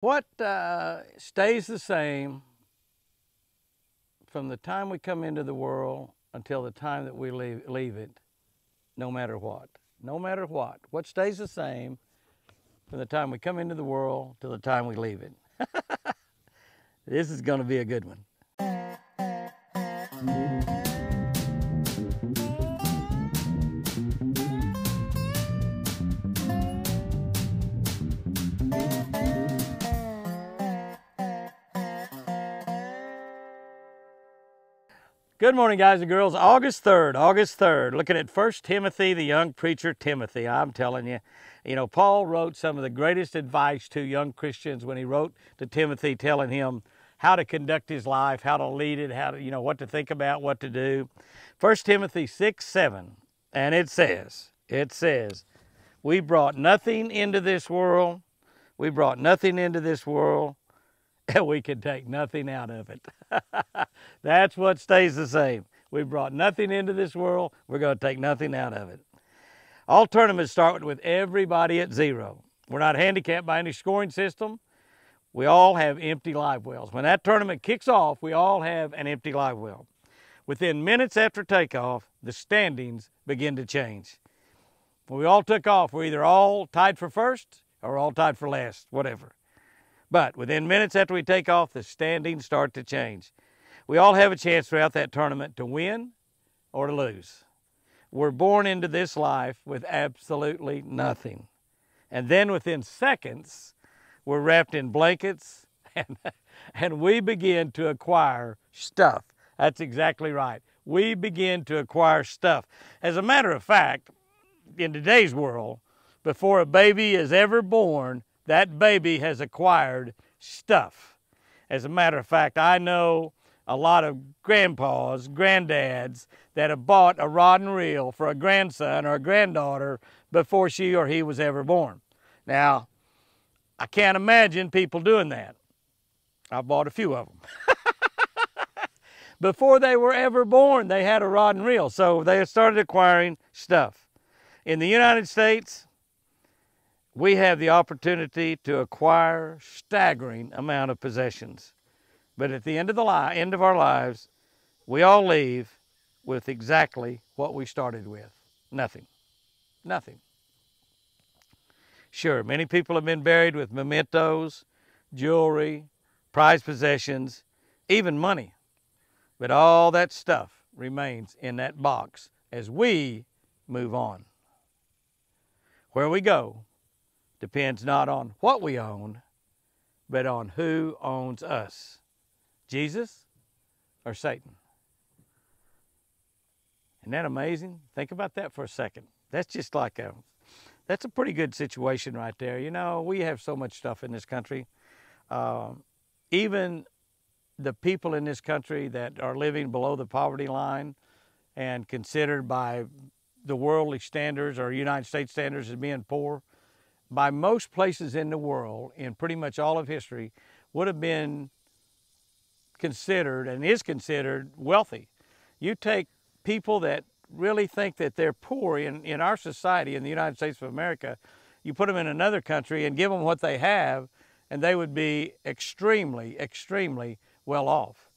What uh, stays the same from the time we come into the world until the time that we leave, leave it, no matter what? No matter what. What stays the same from the time we come into the world till the time we leave it? this is going to be a good one. Good morning, guys and girls. August 3rd, August 3rd, looking at 1 Timothy, the young preacher Timothy. I'm telling you, you know, Paul wrote some of the greatest advice to young Christians when he wrote to Timothy, telling him how to conduct his life, how to lead it, how to, you know, what to think about, what to do. 1 Timothy 6 7, and it says, it says, We brought nothing into this world, we brought nothing into this world, and we can take nothing out of it. That's what stays the same. We brought nothing into this world, we're going to take nothing out of it. All tournaments start with everybody at zero. We're not handicapped by any scoring system. We all have empty live wells. When that tournament kicks off, we all have an empty live well. Within minutes after takeoff, the standings begin to change. When we all took off, we're either all tied for first or all tied for last, whatever. But within minutes after we take off, the standings start to change. We all have a chance throughout that tournament to win or to lose. We're born into this life with absolutely nothing. And then within seconds, we're wrapped in blankets and, and we begin to acquire stuff. That's exactly right. We begin to acquire stuff. As a matter of fact, in today's world, before a baby is ever born, that baby has acquired stuff. As a matter of fact, I know a lot of grandpas, granddads that have bought a rod and reel for a grandson or a granddaughter before she or he was ever born. Now, I can't imagine people doing that. I've bought a few of them. before they were ever born, they had a rod and reel. So they started acquiring stuff. In the United States, we have the opportunity to acquire staggering amount of possessions. But at the end of the li- end of our lives, we all leave with exactly what we started with. Nothing. Nothing. Sure, many people have been buried with mementos, jewelry, prized possessions, even money. But all that stuff remains in that box as we move on. Where we go depends not on what we own, but on who owns us Jesus or Satan. Isn't that amazing? Think about that for a second. That's just like a, that's a pretty good situation right there. You know, we have so much stuff in this country. Um, even the people in this country that are living below the poverty line and considered by the worldly standards or United States standards as being poor, by most places in the world, in pretty much all of history, would have been considered and is considered wealthy. You take people that really think that they're poor in, in our society, in the United States of America, you put them in another country and give them what they have, and they would be extremely, extremely well off.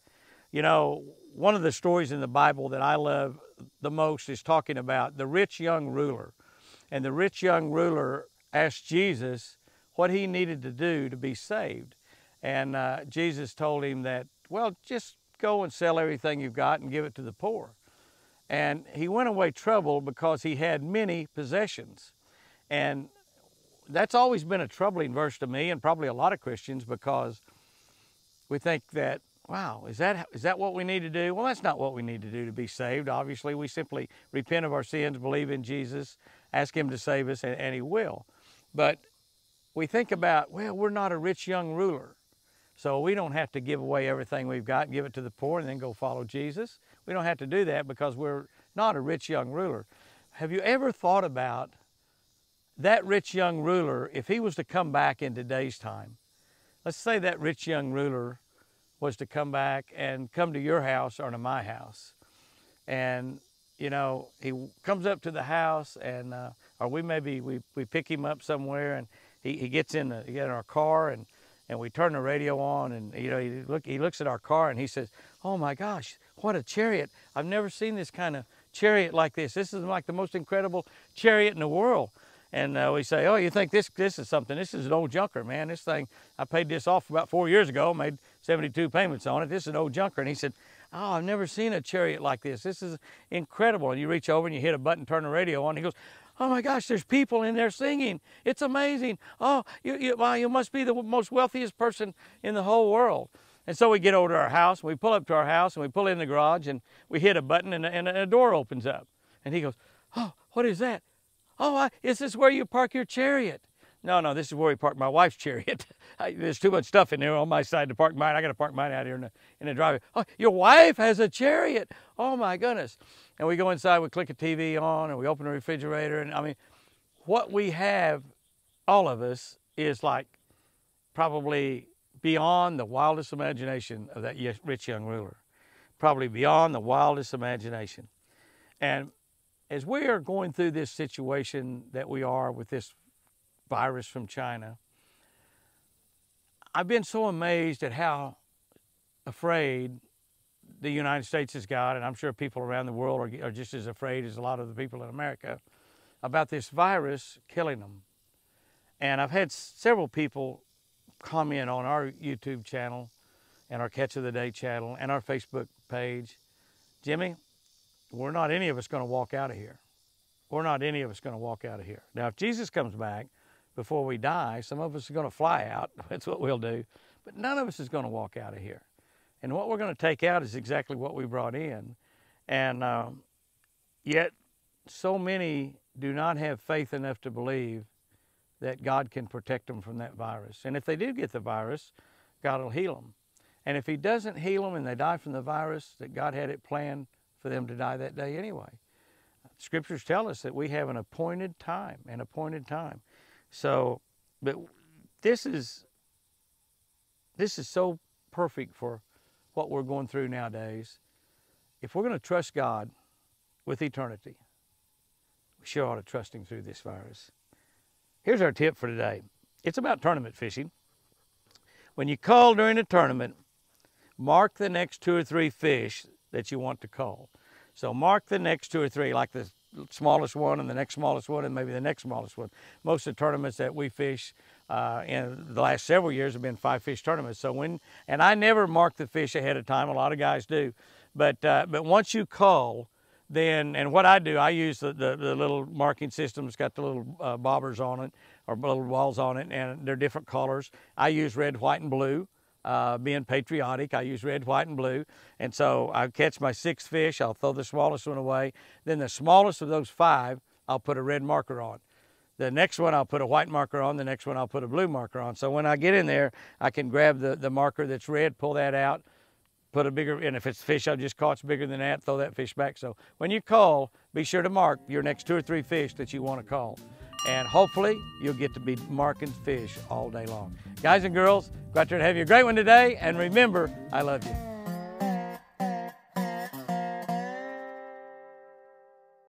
You know, one of the stories in the Bible that I love the most is talking about the rich young ruler. And the rich young ruler asked Jesus what he needed to do to be saved. And uh, Jesus told him that, well, just go and sell everything you've got and give it to the poor. And he went away troubled because he had many possessions. And that's always been a troubling verse to me and probably a lot of Christians because we think that, wow, is that, is that what we need to do? Well, that's not what we need to do to be saved. Obviously, we simply repent of our sins, believe in Jesus, ask Him to save us, and, and He will. But we think about, well, we're not a rich young ruler. So we don't have to give away everything we've got give it to the poor and then go follow Jesus. We don't have to do that because we're not a rich young ruler. Have you ever thought about that rich young ruler, if he was to come back in today's time? Let's say that rich young ruler was to come back and come to your house or to my house. And, you know, he comes up to the house and uh, or we maybe we, we pick him up somewhere and he, he gets in, the, get in our car and, and we turn the radio on, and you know, he look he looks at our car and he says, "Oh my gosh, what a chariot! I've never seen this kind of chariot like this. This is like the most incredible chariot in the world." And uh, we say, "Oh, you think this this is something? This is an old junker, man. This thing I paid this off about four years ago. Made 72 payments on it. This is an old junker." And he said, "Oh, I've never seen a chariot like this. This is incredible." And you reach over and you hit a button, turn the radio on. He goes, Oh my gosh, there's people in there singing. It's amazing. Oh, you, you, you must be the most wealthiest person in the whole world. And so we get over to our house, and we pull up to our house, and we pull in the garage, and we hit a button, and, and a door opens up. And he goes, Oh, what is that? Oh, I, is this where you park your chariot? No, no, this is where we park my wife's chariot. I, there's too much stuff in there on my side to park mine. I got to park mine out here in the, in the driveway. Oh, your wife has a chariot. Oh, my goodness. And we go inside, we click a TV on, and we open the refrigerator. And I mean, what we have, all of us, is like probably beyond the wildest imagination of that rich young ruler. Probably beyond the wildest imagination. And as we are going through this situation that we are with this virus from China, I've been so amazed at how afraid the United States has got, and I'm sure people around the world are, are just as afraid as a lot of the people in America about this virus killing them. And I've had several people comment on our YouTube channel and our Catch of the Day channel and our Facebook page, Jimmy, we're not any of us going to walk out of here. We're not any of us going to walk out of here. Now, if Jesus comes back before we die, some of us are going to fly out. That's what we'll do. But none of us is going to walk out of here. And what we're going to take out is exactly what we brought in. And um, yet, so many do not have faith enough to believe that God can protect them from that virus. And if they do get the virus, God will heal them. And if He doesn't heal them and they die from the virus, that God had it planned for them to die that day anyway. Scriptures tell us that we have an appointed time, an appointed time. So, but this is this is so perfect for what we're going through nowadays. If we're going to trust God with eternity, we sure ought to trust Him through this virus. Here's our tip for today. It's about tournament fishing. When you call during a tournament, mark the next two or three fish that you want to call. So mark the next two or three, like the smallest one and the next smallest one and maybe the next smallest one. Most of the tournaments that we fish uh, in the last several years have been five fish tournaments. So when, and I never mark the fish ahead of time. A lot of guys do. But, uh, but once you call, then, and what I do, I use the, the, the little marking system. It's got the little uh, bobbers on it or little balls on it and they're different colors. I use red, white, and blue uh, being patriotic. I use red, white, and blue. And so I catch my six fish, I'll throw the smallest one away. Then the smallest of those five, I'll put a red marker on. The next one I'll put a white marker on, the next one I'll put a blue marker on. So when I get in there, I can grab the, the marker that's red, pull that out, put a bigger, and if it's fish I've just caught's bigger than that, throw that fish back. So when you call, be sure to mark your next two or three fish that you want to call and hopefully you'll get to be marking fish all day long. Guys and girls, go out there and have you a great one today, and remember, I love you.